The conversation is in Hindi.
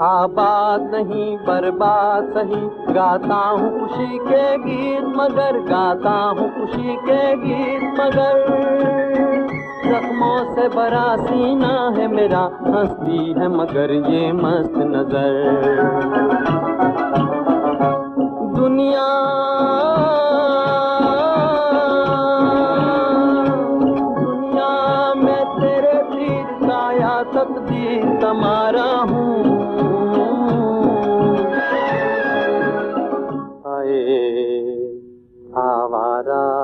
आबाद नहीं, बर्बाद सही। गाता हूँ खुशी के गीत, मगर गाता हूँ खुशी के गीत मगर। जख्मों से बरा सीना है मेरा, हंसती है मगर ये मस्त नज़र। दुनिया दुनिया में तेरे तीर का या तकदीर तुम्हारा हूँ। তারা